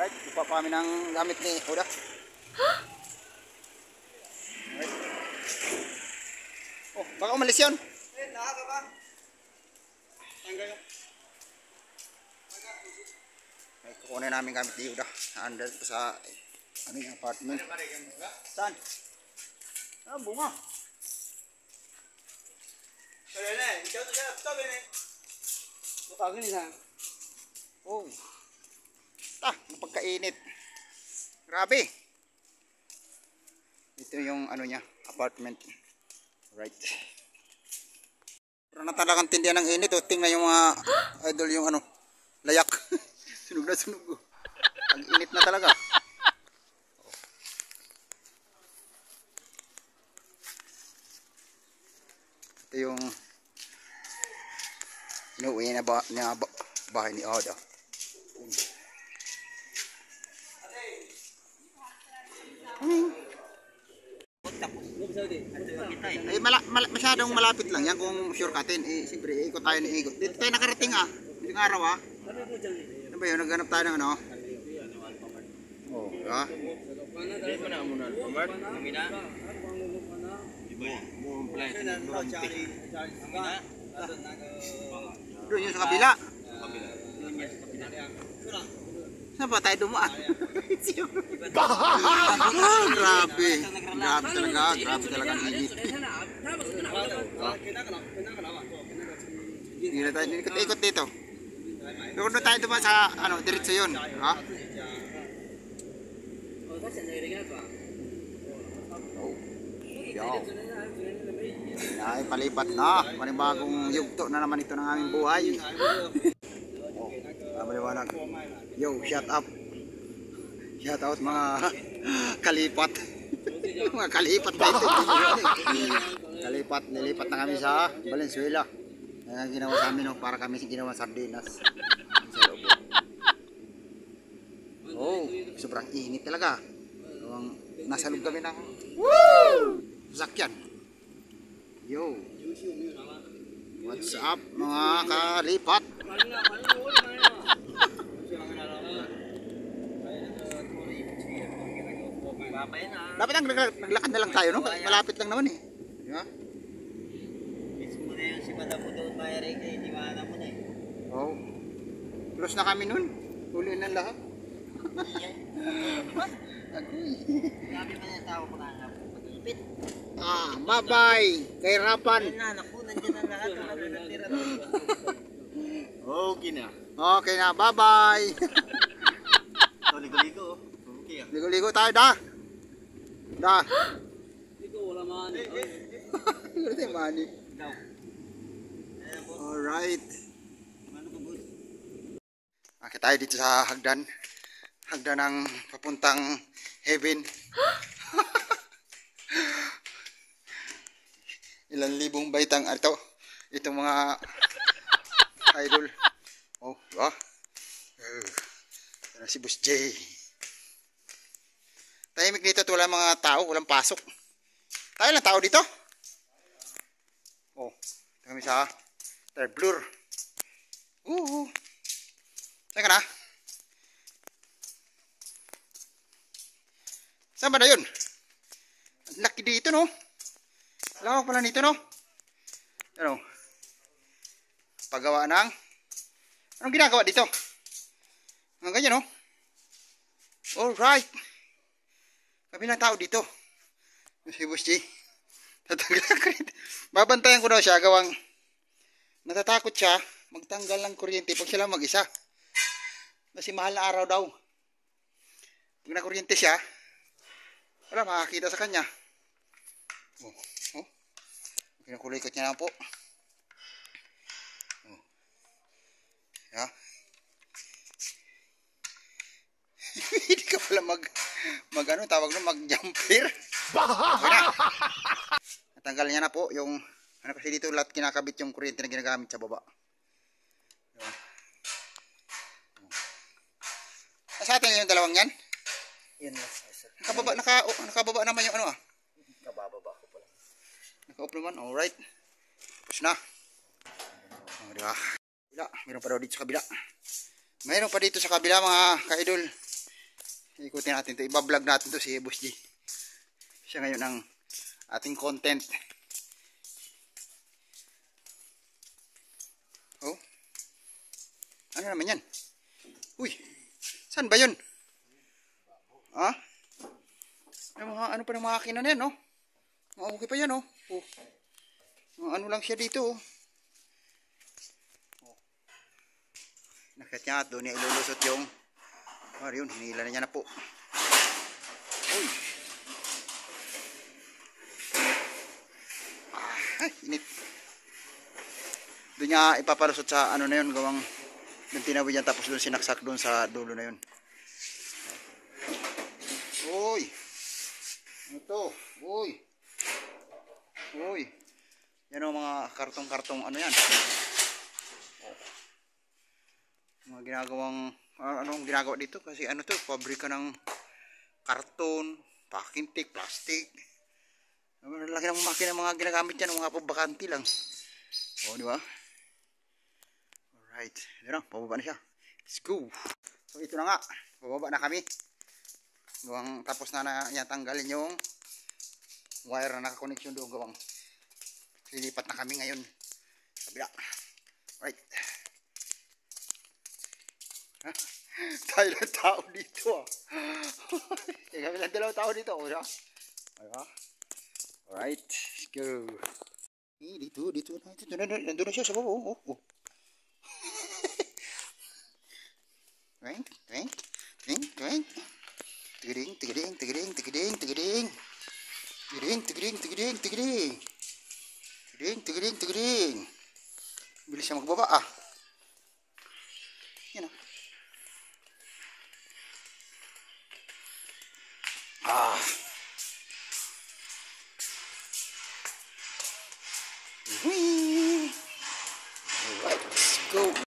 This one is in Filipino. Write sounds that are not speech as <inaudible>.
Alright, kupa pa kami ng gamit ni Oda. Alright. Oh, baka umalis yun. Eh, nakaka ba? Tanggal yung... Ay, kukunin namin gamit ni Oda. Under pa sa ano yung apartment. Saan? Ah, bunga. Kaya na eh, ikaw to siya, ito ba eh? Mapagin niya. Oh. Ah, napagkainit. Grabe. Ito yung ano niya, apartment. Right. Pero na talagang tindihan ng init. Oh. Tingnan yung mga idol yung ano, layak. <laughs> sunog na sunog. Oh. Ang init na talaga. Ito yung inuwi na ba, na ba, bahay ni Oda. Eh, mala, mala, masyadong malapit lang yan kung sure katin. Eh, siyempre, ikot tayo ng ikot. Dito tayo nakarating ah. Dito ng araw ah. Ano ba yun? Naghanap tayo ng ano? Oh, ah. Hindi mo na muna. Charlie, namina. Doon yun sa kabila. Doon niya sa kapila. Saan ba tayo dumaan? ah, grabe. Grabe talaga. Grabe talaga ang init. Hindi na tayo ikot-ikot dito. Doon na tayo dumaan sa ano, diretso yun. Ha? Oh. Yo. Ay, palipat na. Panibagong yugto na naman ito ng aming buhay. Yo, shut up. Shout out mga kalipat. <laughs> mga kalipat na ito. kalipat, nilipat na kami sa Valenzuela. Yan ang ginawa sa amin no, para kami ginawa sardinas. Sa loob. Oh, sobrang init talaga. Ang nasa loob kami ng sakyan. Yo. What's up mga kalipat? Babay na. Dapat ang nagla- naglakad na lang tayo, no? Malapit lang naman eh. Di ba? Mismo na yung si Madam mo doon, Maya Rika, iniwanan mo na eh. Oo. Close na kami nun. Huli na lahat. Agoy. Grabe man yung tao ko na nga. Pag-ipit. Ah, bye-bye. Kay Rapan. Ayun na, naku, nandiyan ang lahat. Wala na natira doon. Okay na. Okay na, bye-bye. Oh, <laughs> ligo-ligo. oh. Okay ah. Ligo-ligo tayo, da. Da. Ligo, wala man. Wala tayong money. Ikaw. Alright. Akit tayo dito sa hagdan. Hagdan ng papuntang heaven. <laughs> Ilan libong baitang ah, ito. Itong mga idol. Oh, diba? Uh, si Boss J. Tahimik dito at wala mga tao, walang pasok. Tayo lang tao dito. Oh, kami sa third floor. Oo. Saan ka na? Saan ba na yun? Laki dito, no? Lawak pala nito, no? Ano? Paggawa ng... Anong ginagawa dito? Ang ganyan, no? Alright. Kami lang tao dito. Si G. <laughs> Tatanggal ang kuryente. Babantayan ko daw siya gawang natatakot siya magtanggal ng kuryente pag sila mag-isa. Kasi mahal na araw daw. Pag nakuryente siya, wala makakita sa kanya. Oh, oh. Kinukulikot niya lang po. Oh. Yeah. <laughs> Hindi ka pala mag, mag ano, tawag no, mag-jumper. Okay <laughs> na. Natanggal niya na po yung, ano kasi dito lahat kinakabit yung kuryente na ginagamit sa baba. Diba? Sa atin yung dalawang yan? Yan na. Nakababa, naka, oh, nakababa naman yung ano ah. Kabababa ko pala. Naka-off naman, alright. Tapos na. Oh, di ba? Kabila, meron pa daw dito sa kabila. Mayroon pa dito sa kabila mga ka-idol. Ikutin natin to. Iba-vlog natin to si Boss G. Siya ngayon ang ating content. Oh. Ano naman yan? Uy. Saan ba yun? Ha? Ano, mga, ano pa ng mga makina na yan, no? Mga okay pa yan, oh. oh. Mga ano lang siya dito, oh. Nakit niya at doon niya ilulusot yung Ah, yun, hinila na niya na po. Uy. Ah, init. Doon niya ipapalusot sa ano na yun, gawang doon tinawid yan tapos doon sinaksak doon sa dulo na yun. Uy. Ano to? Uy. Uy. Yan o mga kartong-kartong ano yan. Mga ginagawang anong ginagawa dito kasi ano to, pabrika ng karton, packing tape, plastic. Laki ng makina mga ginagamit yan, mga pabakanti lang. O, di ba? Alright. Ito na, pababa na siya. Let's go. So, ito na nga. Bababa na kami. Gawang, tapos na na yan, tanggalin yung wire na nakakoneksyon doon. Gawang, lilipat na kami ngayon. Kabila. Right. Ha? Tayo lang tao dito ah. Kaya kami lang dalawang tao dito. O siya. Diba? Alright. Let's go. Eh, dito, dito na. Dito na, nandun na siya sa baba. Oh, oh. Twink, twink, twink, twink. Tigiring, tigiring, tigiring, tigiring, tigiring. Tigiring, tigiring, tigiring, tigiring. Tigiring, tigiring, tigiring. Bilis siya magbaba ah. Ah.